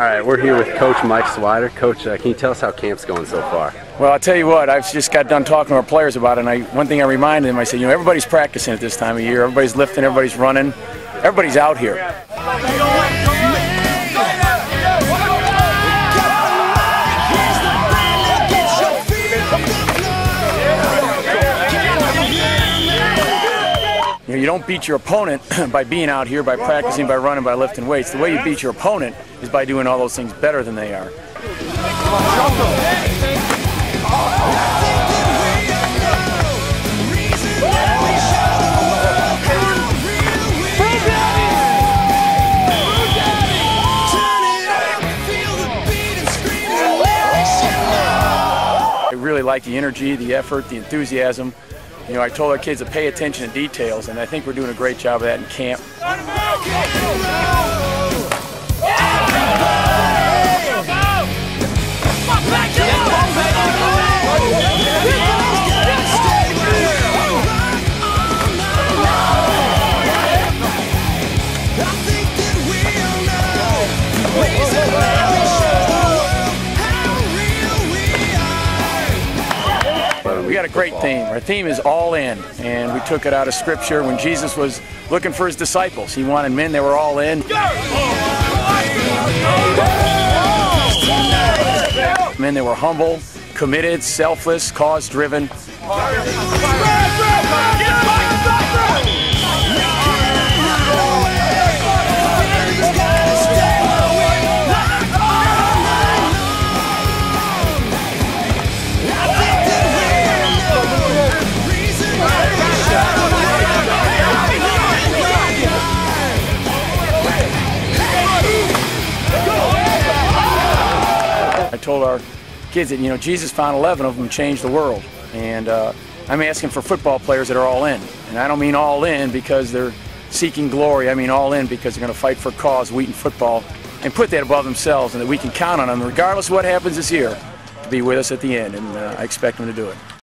All right, we're here with Coach Mike Swider. Coach, uh, can you tell us how camp's going so far? Well, I'll tell you what, I've just got done talking to our players about it, and I, one thing I reminded them, I said, you know, everybody's practicing at this time of year. Everybody's lifting, everybody's running, everybody's out here. You, know, you don't beat your opponent by being out here, by practicing, by running, by lifting weights. The way you beat your opponent is by doing all those things better than they are. I really like the energy, the effort, the enthusiasm. You know, I told our kids to pay attention to details, and I think we're doing a great job of that in camp. Got a great theme. Our theme is all in, and we took it out of scripture when Jesus was looking for his disciples. He wanted men that were all in. Men that were humble, committed, selfless, cause told our kids that, you know, Jesus found 11 of them and changed the world. And uh, I'm asking for football players that are all in. And I don't mean all in because they're seeking glory. I mean all in because they're going to fight for cause, Wheaton football, and put that above themselves and that we can count on them, regardless of what happens this year, to be with us at the end. And uh, I expect them to do it.